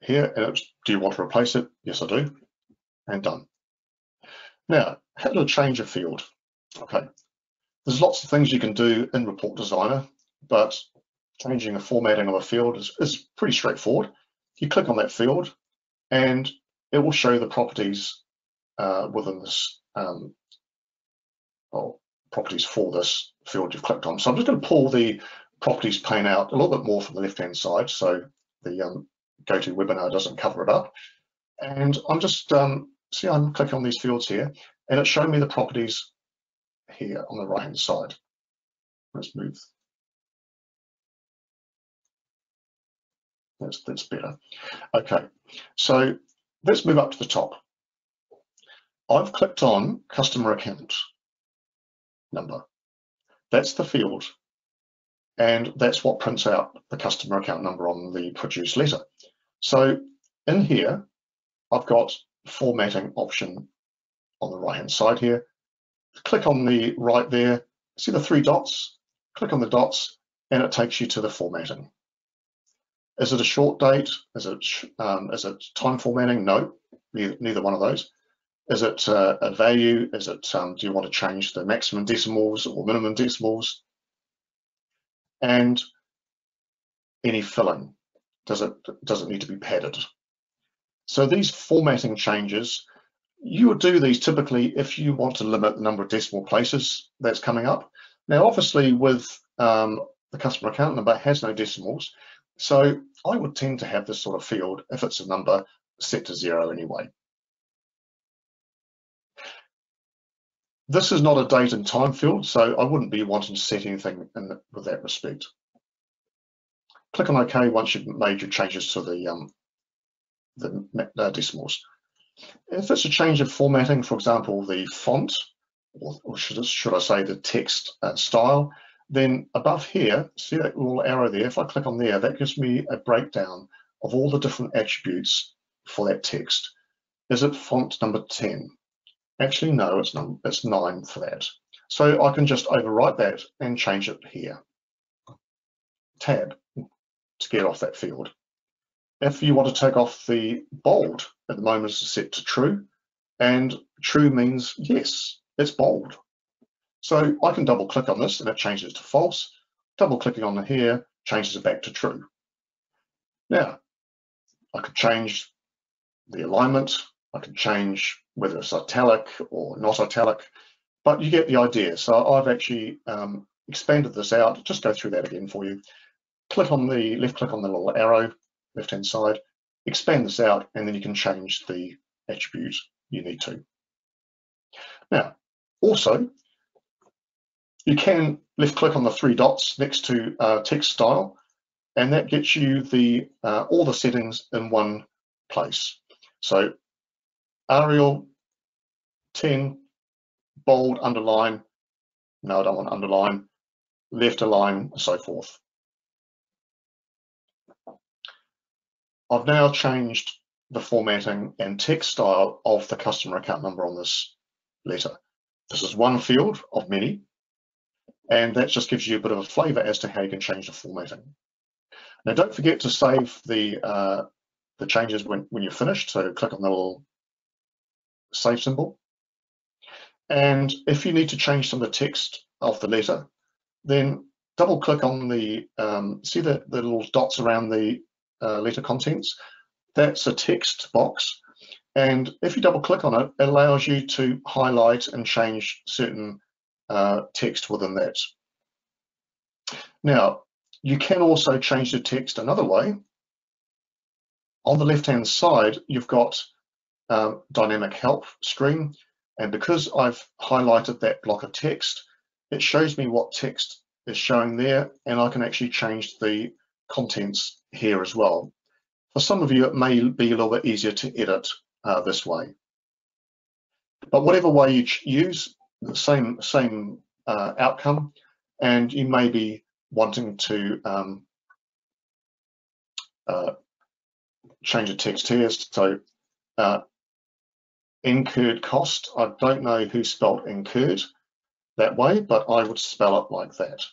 here. And do you want to replace it? Yes, I do. And done. Now, how to change a field? Okay, there's lots of things you can do in Report Designer, but changing the formatting of a field is, is pretty straightforward. You click on that field and it will show the properties uh, within this, um, well, properties for this field you've clicked on. So I'm just going to pull the properties pane out a little bit more from the left-hand side so the um, webinar doesn't cover it up. And I'm just, um, see I'm clicking on these fields here and it's showing me the properties here on the right hand side. Let's move. That's, that's better. Okay, so let's move up to the top. I've clicked on customer account number. That's the field. And that's what prints out the customer account number on the produced letter. So in here, I've got formatting option on the right hand side here. Click on the right there, see the three dots? Click on the dots and it takes you to the formatting. Is it a short date? Is it, um, is it time formatting? No, neither, neither one of those. Is it uh, a value? Is it, um, do you want to change the maximum decimals or minimum decimals? And any filling, does it, does it need to be padded? So these formatting changes you would do these typically if you want to limit the number of decimal places that's coming up. Now, obviously, with um, the customer account number has no decimals, so I would tend to have this sort of field if it's a number set to zero anyway. This is not a date and time field, so I wouldn't be wanting to set anything in with that respect. Click on OK once you've made your changes to the, um, the uh, decimals. If it's a change of formatting, for example, the font, or, or should, should, I say the text uh, style, then above here, see that little arrow there, if I click on there, that gives me a breakdown of all the different attributes for that text. Is it font number 10? Actually, no, it's, it's 9 for that. So I can just overwrite that and change it here. Tab to get off that field. If you want to take off the bold, at the moment it's set to true, and true means yes, it's bold. So I can double click on this and it changes to false. Double clicking on the here changes it back to true. Now, I could change the alignment. I can change whether it's italic or not italic, but you get the idea. So I've actually um, expanded this out. Just go through that again for you. Click on the left click on the little arrow left-hand side, expand this out, and then you can change the attribute you need to. Now, also, you can left click on the three dots next to uh, text style, and that gets you the uh, all the settings in one place. So Arial 10, bold, underline. No, I don't want underline. Left align, and so forth. I've now changed the formatting and text style of the customer account number on this letter. This is one field of many, and that just gives you a bit of a flavor as to how you can change the formatting. Now, don't forget to save the uh, the changes when, when you're finished. So click on the little save symbol. And if you need to change some of the text of the letter, then double click on the, um, see the, the little dots around the uh, letter contents? That's a text box. And if you double click on it, it allows you to highlight and change certain uh, text within that. Now, you can also change the text another way. On the left-hand side, you've got uh, dynamic help screen. And because I've highlighted that block of text, it shows me what text is showing there, and I can actually change the contents here as well. For some of you, it may be a little bit easier to edit uh, this way. But whatever way you use, the same, same uh, outcome, and you may be wanting to um, uh, change the text here. So uh, incurred cost, I don't know who spelled incurred that way, but I would spell it like that.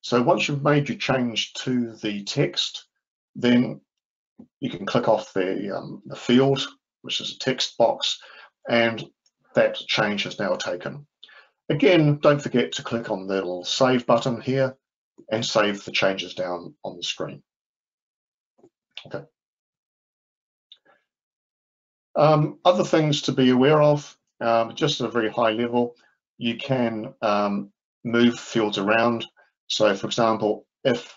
So once you've made your change to the text, then you can click off the, um, the field, which is a text box, and that change is now taken. Again, don't forget to click on the little save button here and save the changes down on the screen. Okay. Um, other things to be aware of, um, just at a very high level, you can um, move fields around. So for example, if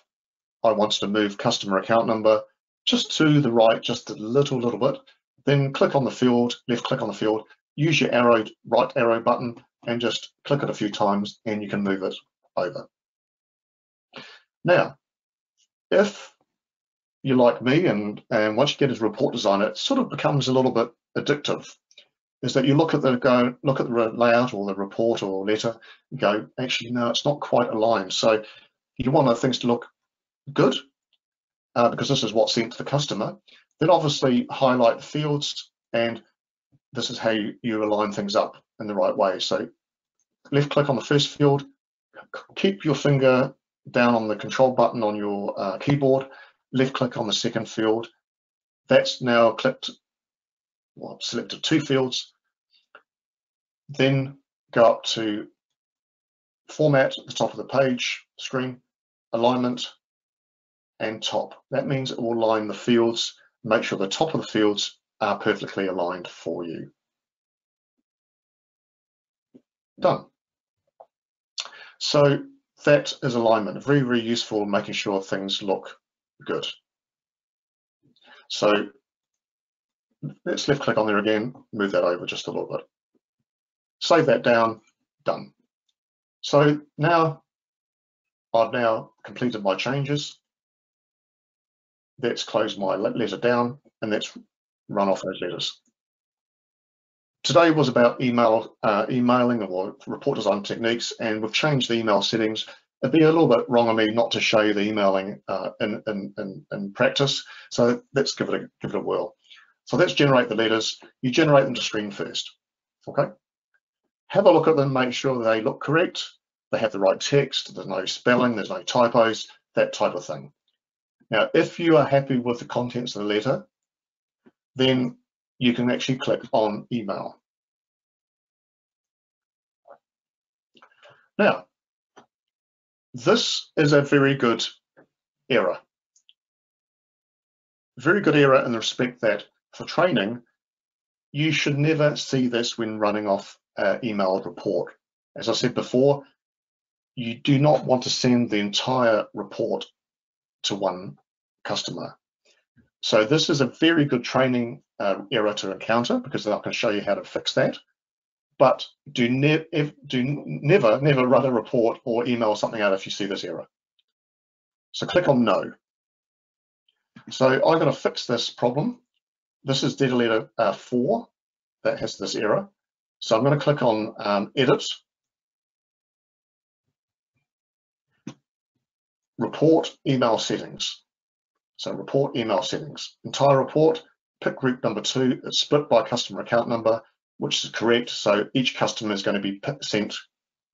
I wanted to move customer account number just to the right, just a little, little bit, then click on the field, left click on the field, use your arrow, right arrow button and just click it a few times and you can move it over. Now, if you like me and, and once you get into report design, it sort of becomes a little bit addictive is that you look at the go look at the layout or the report or letter go actually no it's not quite aligned so you want the things to look good uh, because this is what's sent to the customer, then obviously highlight the fields and this is how you, you align things up in the right way. So left click on the first field, keep your finger down on the control button on your uh, keyboard, left click on the second field. That's now clicked, well, selected two fields. Then go up to format at the top of the page screen, alignment, and top. That means it will line the fields, make sure the top of the fields are perfectly aligned for you. Done. So that is alignment, very, very useful making sure things look good. So let's left click on there again, move that over just a little bit. Save that down, done. So now I've now completed my changes let's close my letter down and let's run off those letters. Today was about email, uh, emailing or report design techniques, and we've changed the email settings. It'd be a little bit wrong of me not to show you the emailing uh, in, in, in, in, practice, so let's give it, a, give it a whirl. So let's generate the letters. You generate them to screen first, okay? Have a look at them, make sure they look correct, they have the right text, there's no spelling, there's no typos, that type of thing. Now, if you are happy with the contents of the letter, then you can actually click on email. Now, this is a very good error. Very good error in the respect that for training, you should never see this when running off an emailed report. As I said before, you do not want to send the entire report to one customer. So this is a very good training uh, error to encounter because I can show you how to fix that. But do, ne do never, never run a report or email something out if you see this error. So click on no. So I'm going to fix this problem this is debtor letter uh, four that has this error. So I'm going to click on um, edit, report email settings. So report email settings, entire report, pick group number two, it's split by customer account number, which is correct. So each customer is going to be sent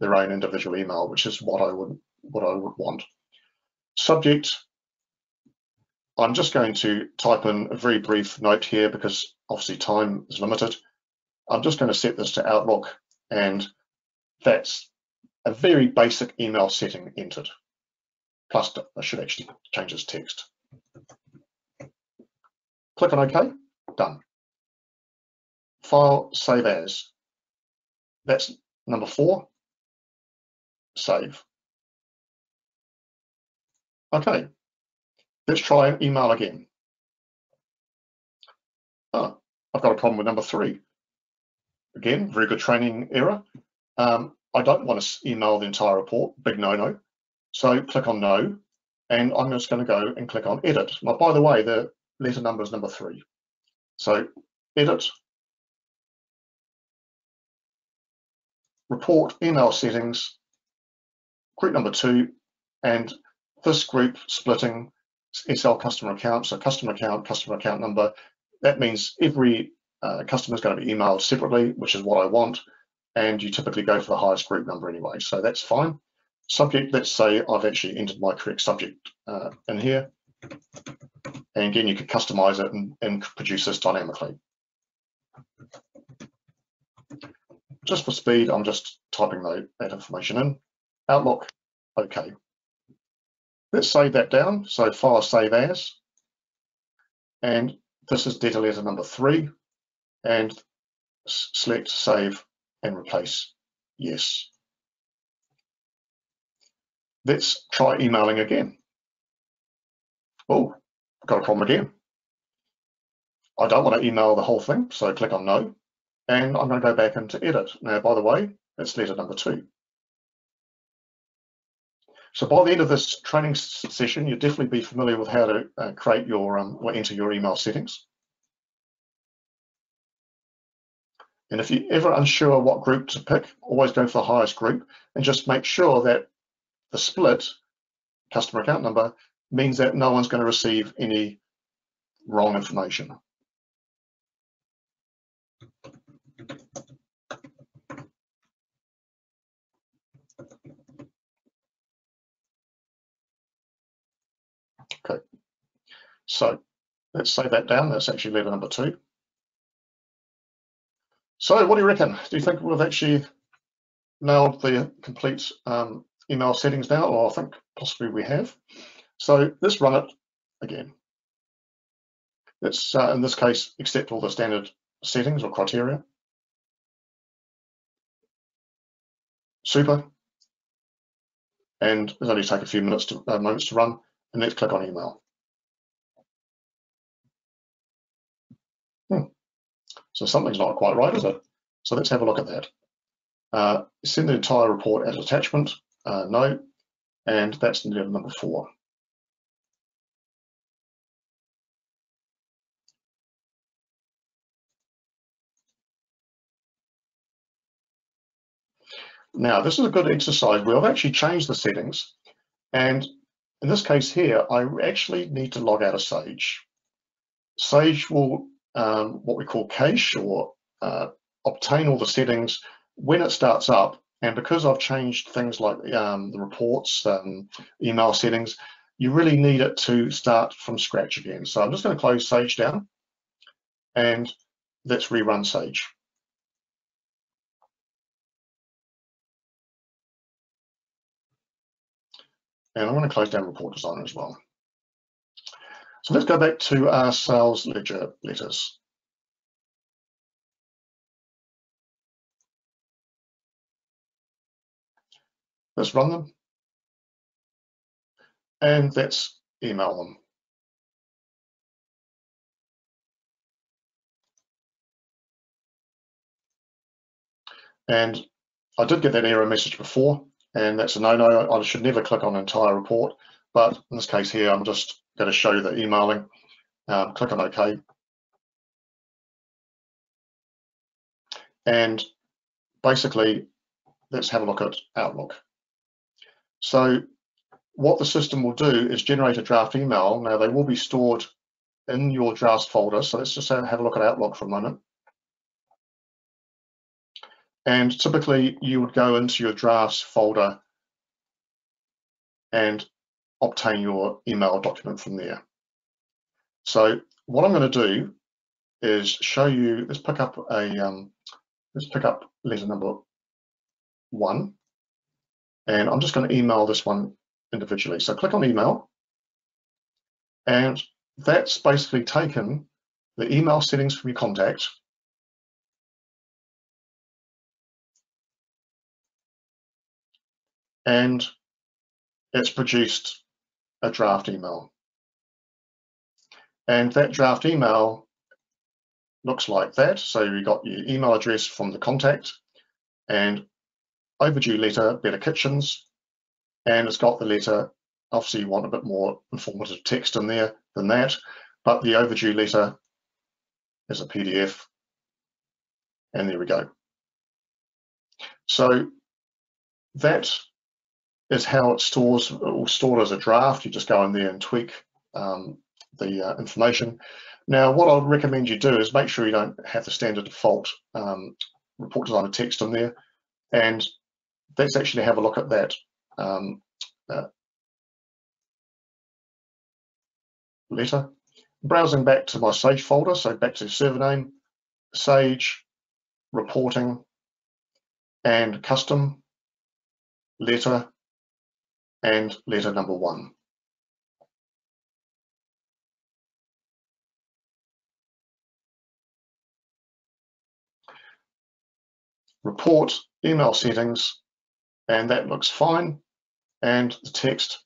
their own individual email, which is what I would what I would want. Subject, I'm just going to type in a very brief note here because obviously time is limited. I'm just going to set this to Outlook and that's a very basic email setting entered. Plus, I should actually change this text. Click on OK, done. File, save as. That's number four, save. Okay, let's try email again. Oh, I've got a problem with number three. Again, very good training error. Um, I don't want to email the entire report, big no-no. So click on no, and I'm just going to go and click on edit. Now, by the way, the letter number is number three. So edit, report email settings, group number two, and this group splitting SL customer account, so customer account, customer account number, that means every uh, customer is going to be emailed separately, which is what I want, and you typically go for the highest group number anyway, so that's fine. Subject, let's say I've actually entered my correct subject uh, in here, and again, you could customize it and, and produce this dynamically. Just for speed, I'm just typing that, that information in. Outlook, okay. Let's save that down. So file save as, and this is debtor letter number three, and select save and replace yes. Let's try emailing again. Oh, got a problem again. I don't want to email the whole thing, so click on no. And I'm going to go back into edit. Now, by the way, it's letter number two. So by the end of this training session, you'll definitely be familiar with how to uh, create your um, or enter your email settings. And if you're ever unsure what group to pick, always go for the highest group and just make sure that the split customer account number means that no one's going to receive any wrong information. Okay, so let's save that down. That's actually letter number two. So what do you reckon? Do you think we've actually nailed the complete um, email settings now? Or I think possibly we have. So let's run it again. Let's, uh, in this case, accept all the standard settings or criteria. Super. And it'll only take a few minutes to, uh, moments to run. And let's click on email. So something's not quite right, is it? So let's have a look at that. Uh, send the entire report as attachment. Uh, no. And that's number four. Now, this is a good exercise. where I've actually changed the settings. And in this case here, I actually need to log out of Sage. Sage will, um, what we call cache or uh, obtain all the settings when it starts up. And because I've changed things like um, the reports, um, email settings, you really need it to start from scratch again. So I'm just going to close Sage down and let's rerun Sage. And I'm going to close down Report Designer as well. So let's go back to our sales ledger letters. Let's run them. And let's email them. And I did get that error message before, and that's a no-no. I should never click on entire report, but in this case here, I'm just going to show you the emailing. Um, click on OK, And basically, let's have a look at Outlook. So what the system will do is generate a draft email. Now they will be stored in your drafts folder. So let's just have a look at Outlook for a moment. And typically you would go into your drafts folder and obtain your email document from there. So what I'm going to do is show you, let's pick up a, um, let's pick up letter number one. And I'm just going to email this one individually. So click on email. And that's basically taken the email settings from your contact and it's produced a draft email. And that draft email looks like that. So you got your email address from the contact and overdue letter, Better Kitchens, and it's got the letter. Obviously, you want a bit more informative text in there than that, but the overdue letter is a PDF, and there we go. So that is how it stores or stored as a draft. You just go in there and tweak um, the uh, information. Now, what I'd recommend you do is make sure you don't have the standard default um, report designer text in there. And let's actually have a look at that um, uh, letter. Browsing back to my Sage folder, so back to server name, Sage, reporting, and custom, letter, and letter number one. Report, email settings, and that looks fine. And the text,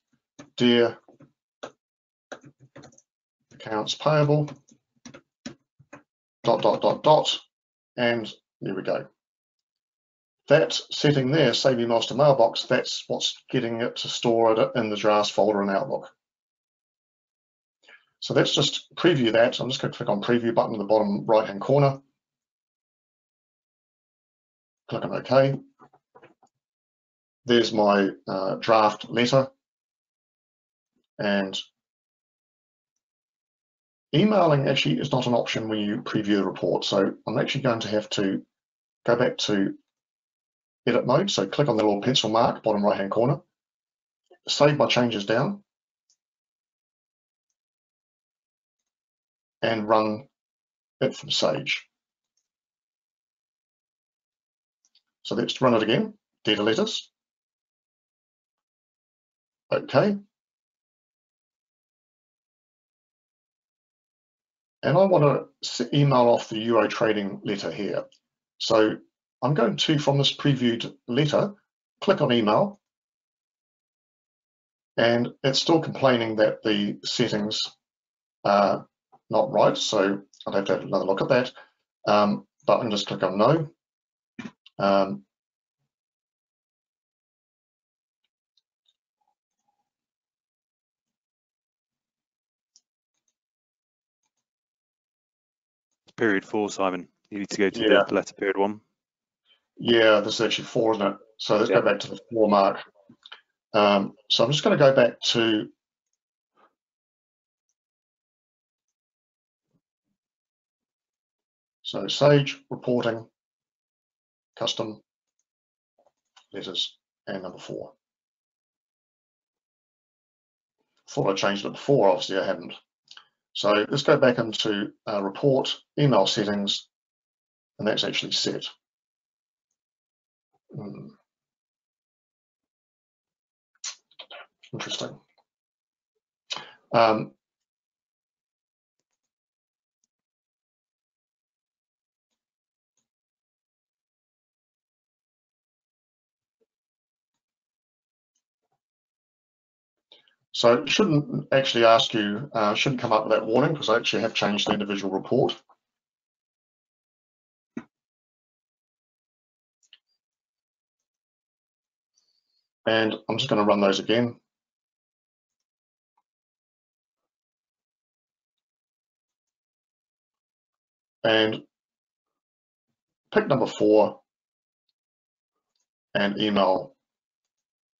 dear accounts payable, dot, dot, dot, dot, and there we go. That setting there, save emails to mailbox, that's what's getting it to store it in the drafts folder in Outlook. So let's just preview that. I'm just going to click on preview button in the bottom right hand corner. Click on OK. There's my uh, draft letter. And emailing actually is not an option when you preview the report. So I'm actually going to have to go back to edit mode. So click on the little pencil mark, bottom right hand corner, save my changes down, and run it from Sage. So let's run it again, debtor letters. Okay. And I want to email off the Euro trading letter here. So I'm going to, from this previewed letter, click on email. And it's still complaining that the settings are not right. So I'll have to have another look at that. Um, but I'm just click on no. Um, period four, Simon. You need to go to yeah. the letter period one. Yeah, this is actually four, isn't it? So let's yeah. go back to the four mark. Um, so I'm just going to go back to so Sage reporting, custom letters, and number four. Thought I changed it before, obviously I haven't. So let's go back into uh, report, email settings, and that's actually set. Hmm. Interesting. Um, So it shouldn't actually ask you, uh, shouldn't come up with that warning because I actually have changed the individual report. And I'm just going to run those again. And pick number four and email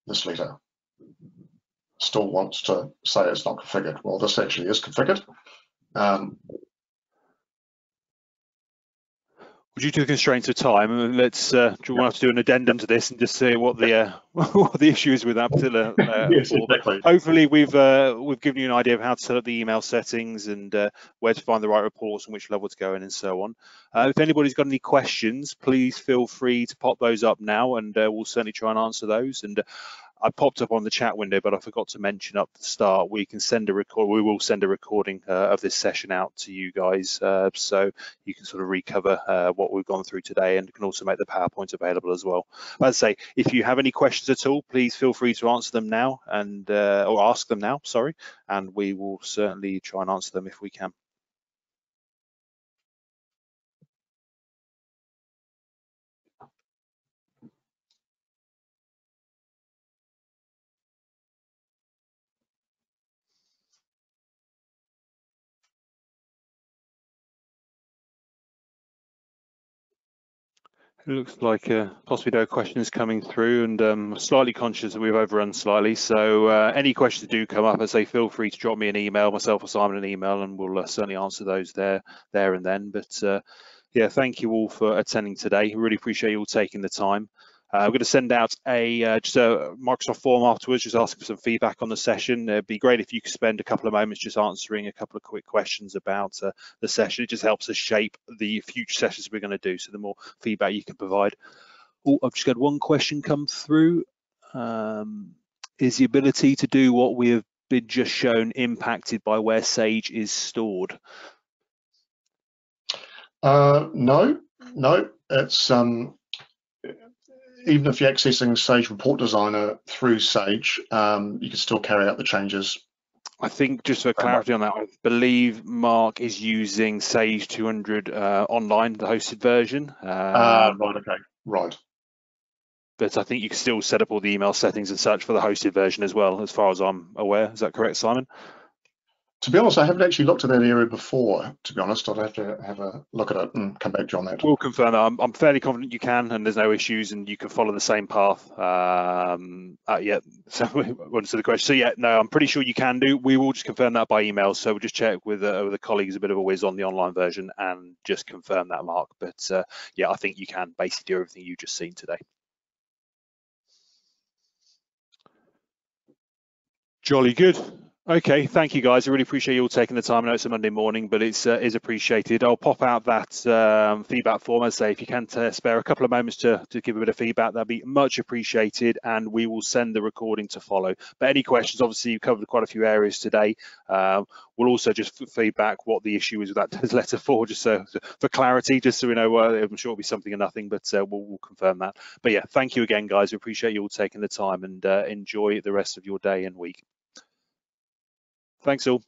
this letter. Still wants to say it's not configured. Well, this actually is configured. Um, due to the constraints of time, let's uh, do want to do an addendum to this and just say what the uh, *laughs* what the issue is with that? Uh, *laughs* yes, exactly. Hopefully, we've uh, we've given you an idea of how to set up the email settings and uh, where to find the right reports and which level to go in and so on. Uh, if anybody's got any questions, please feel free to pop those up now, and we'll certainly try and answer those. And I popped up on the chat window, but I forgot to mention up the start. We can send a record. We will send a recording uh, of this session out to you guys, uh, so you can sort of recover uh, what we've gone through today, and can also make the PowerPoint available as well. As I say, if you have any questions at all, please feel free to answer them now, and uh, or ask them now. Sorry, and we will certainly try and answer them if we can. It looks like uh, possibly no questions coming through and um, slightly conscious that we've overrun slightly. So uh, any questions do come up, I say feel free to drop me an email, myself or Simon an email, and we'll uh, certainly answer those there, there and then. But uh, yeah, thank you all for attending today. Really appreciate you all taking the time. Uh, we're going to send out a uh, just a Microsoft form afterwards, just asking for some feedback on the session. It'd be great if you could spend a couple of moments just answering a couple of quick questions about uh, the session. It just helps us shape the future sessions we're going to do. So the more feedback you can provide. Oh, I've just got one question come through. Um, is the ability to do what we have been just shown impacted by where Sage is stored? Uh, no, no. It's um, even if you're accessing Sage Report Designer through Sage, um, you can still carry out the changes. I think just for clarity on that, I believe Mark is using Sage 200 uh, online, the hosted version. Um, uh, right, okay, right. But I think you can still set up all the email settings and such for the hosted version as well, as far as I'm aware. Is that correct, Simon? To be honest, I haven't actually looked at that area before. To be honest, I'd have to have a look at it and come back to you on that. We'll confirm that. I'm, I'm fairly confident you can, and there's no issues, and you can follow the same path. Um, uh, yeah, *laughs* so answer the question. So yeah, no, I'm pretty sure you can do. We will just confirm that by email. So we'll just check with uh, with the colleagues a bit of a whiz on the online version and just confirm that, Mark. But uh, yeah, I think you can basically do everything you've just seen today. Jolly good. Okay, thank you guys. I really appreciate you all taking the time. I know it's a Monday morning, but it's uh, is appreciated. I'll pop out that um, feedback form. As I say, if you can spare a couple of moments to, to give a bit of feedback, that'd be much appreciated, and we will send the recording to follow. But any questions, obviously, you've covered quite a few areas today. Um, we'll also just feedback what the issue is with that *laughs* letter four, just so for clarity, just so we know. Uh, I'm sure it'll be something or nothing, but uh, we'll, we'll, confirm that. But yeah, thank you again, guys. We appreciate you all taking the time, and uh, enjoy the rest of your day and week. Thanks all.